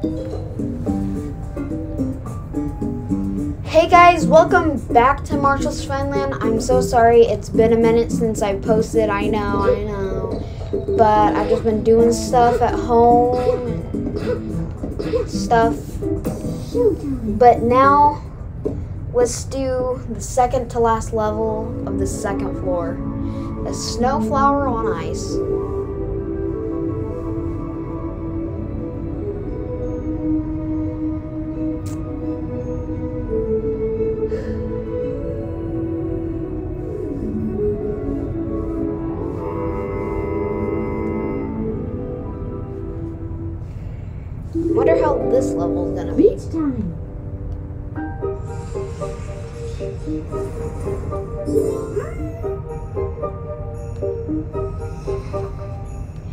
Hey guys, welcome back to Marshall's Funland. I'm so sorry, it's been a minute since I posted. I know, I know. But I've just been doing stuff at home stuff. But now, let's do the second to last level of the second floor. The snowflower on ice. Is gonna be. Beach time.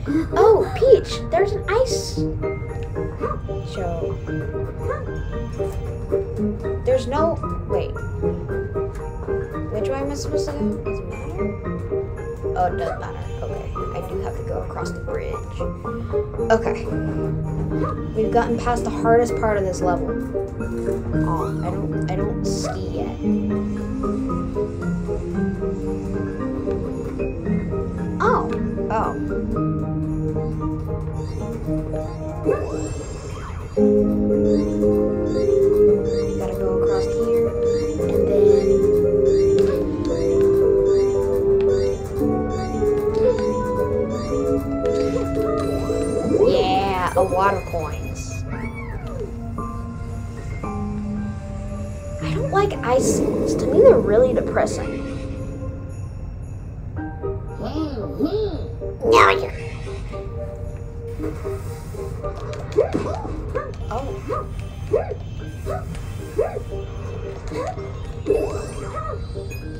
Hmm? Oh, Peach, there's an ice show. There's no wait. Which way am I supposed to go? Does it matter? Oh, it does matter. Okay, across the bridge. Okay, we've gotten past the hardest part of this level. Oh, I don't, I don't ski yet. Coins. I don't like ice scenes. To me, they're really depressing. No, you're. Oh.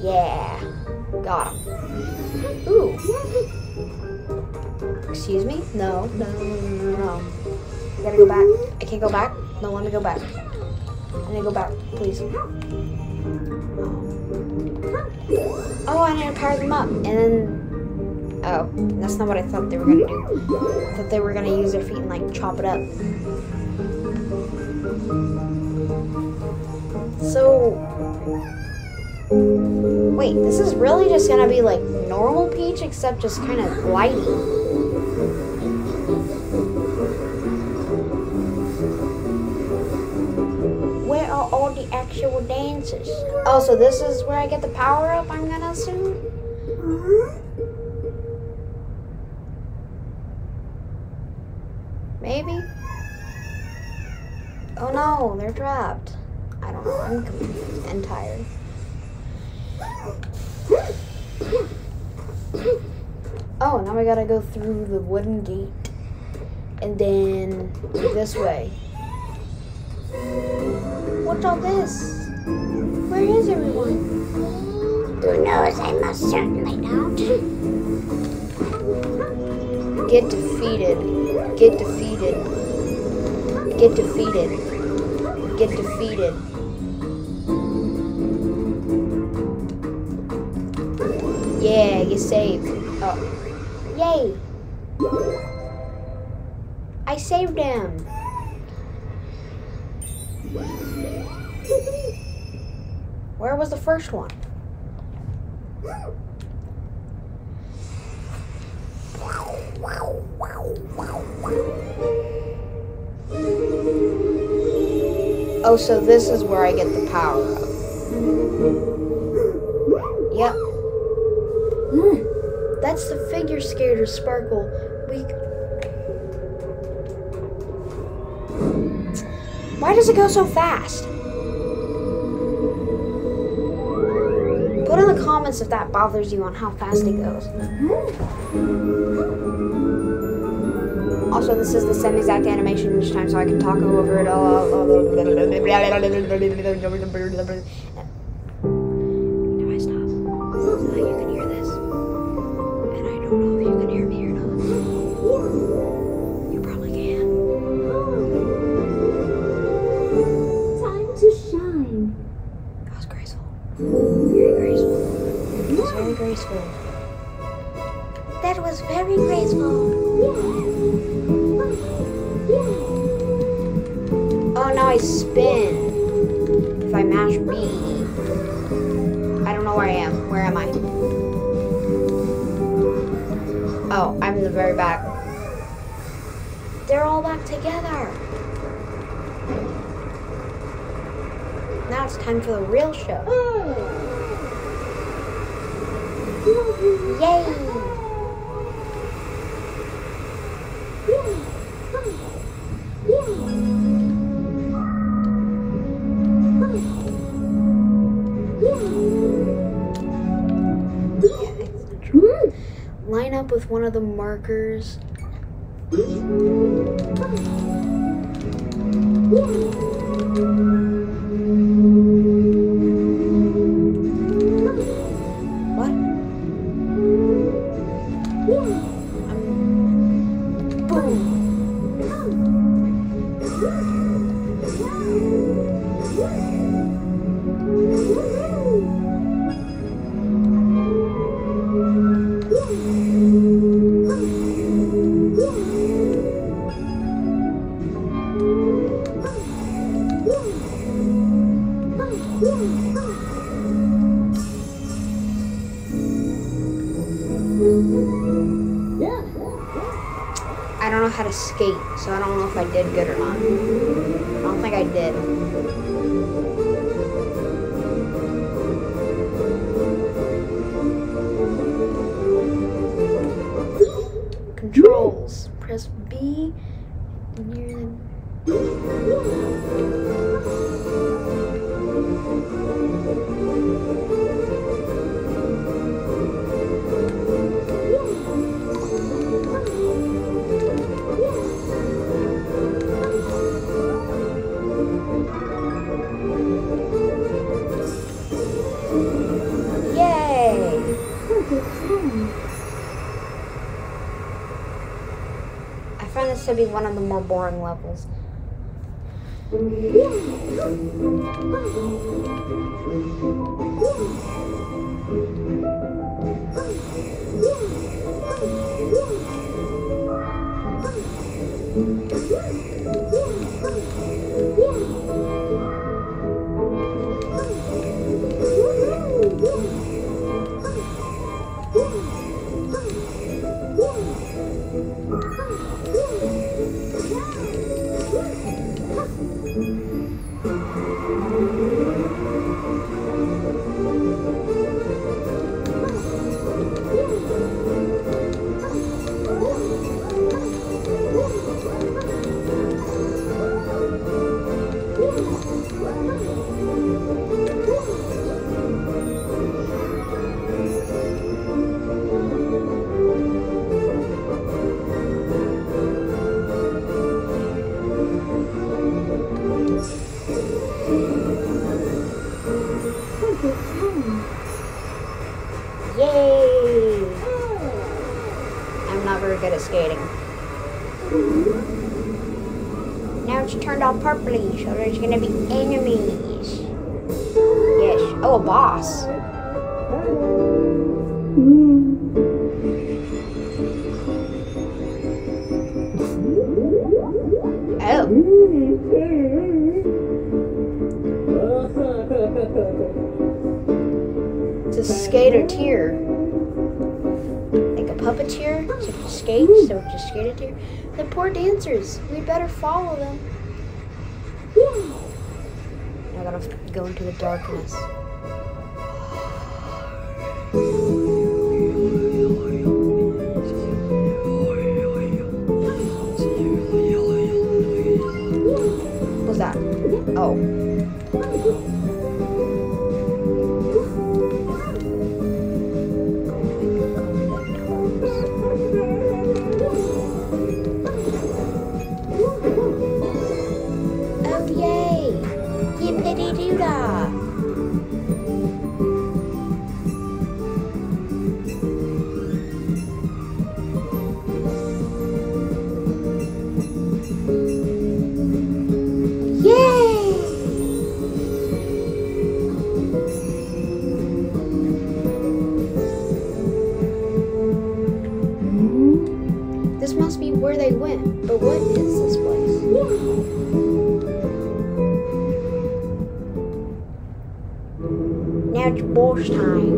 Yeah. Got him. Ooh. Excuse me? No, no, no, no, gotta go back. I can't go back. No, let me go back. Need to go back, please. Oh, I need to power them up. And then. Oh, that's not what I thought they were gonna do. I thought they were gonna use their feet and like chop it up. So. Wait, this is really just gonna be like normal Peach, except just kind of gliding. The actual dances? Oh, so this is where I get the power up, I'm gonna assume? Mm-hmm. Maybe? Oh no, they're trapped. I don't know, I'm confused and tired. Oh, now I gotta go through the wooden gate. And then this way. What's all this? Where is everyone? Who knows? I most certainly don't. Get defeated. Get defeated. Get defeated. Get defeated. Yeah, you saved. Oh. Yay. I saved him. Where was the first one? Oh, so this is where I get the power up. Yep. Hmm. That's the figure skater sparkle. We. Why does it go so fast? Comments if that bothers you on how fast it goes. Also, this is the same exact animation each time, so I can talk over it all. Graceful. That was very graceful. Yeah. Oh, yeah. I spin? If I mash B. I don't know where I am. Where am I? Oh, I'm in the very back. They're all back together. Now it's time for the real show. Hmm. Yay! Line up with one of the markers. What? I don't know how to skate, so I don't know if I did good or not. I don't think I did. Find this to be one of the more boring levels. Very good at skating. Now it's turned all purpley, so there's gonna be enemies. Yes. Oh, a boss. Oh. It's a skater-tier. Like a puppeteer, to skate, so just skater-tier. The poor dancers. We better follow them. I gotta go into the darkness. What's that? Oh deathmatch boss time.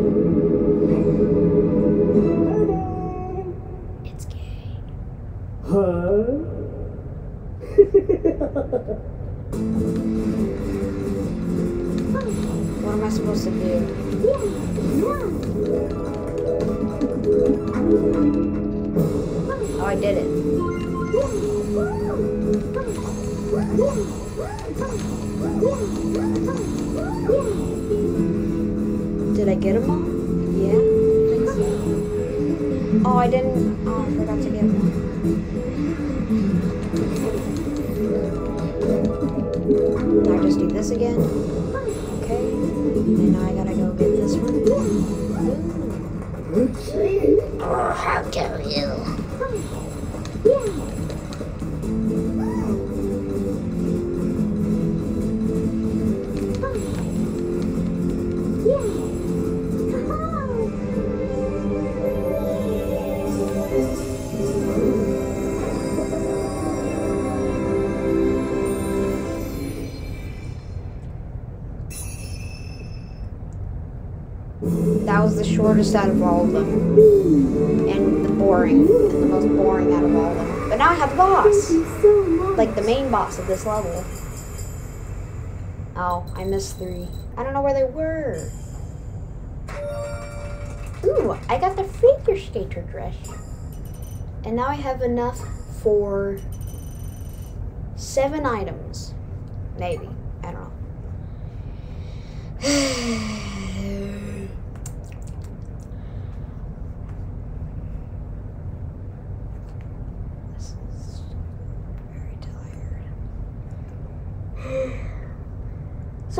It's gay. Huh? What am I supposed to do? Oh, I did it. Get them all? Yeah. I think so. Oh, I didn't. Oh, I forgot to get one. Now I just do this again. Okay. And now I gotta go get this one. Ooh. Oh, how dare you? Shortest out of all of them. And the boring. And the most boring out of all of them. But now I have the boss. Like the main boss of this level. Oh, I missed three. I don't know where they were. Ooh, I got the figure skater dress. And now I have enough for seven items. Maybe. I don't know. This is very tired.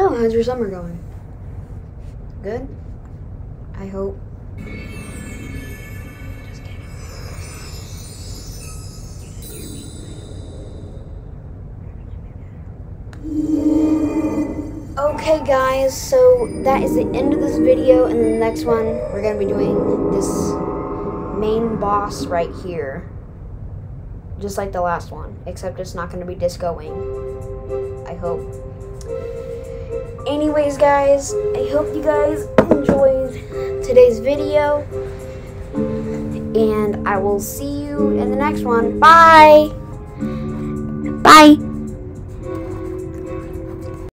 So, how's your summer going? Good? I hope. Just kidding. You didn't hear me. Okay guys, so that is the end of this video and the next one we're going to be doing this main boss right here. Just like the last one, except it's not going to be disco wing. I hope. Anyways guys, I hope you guys enjoyed today's video. And I will see you in the next one. Bye! Bye!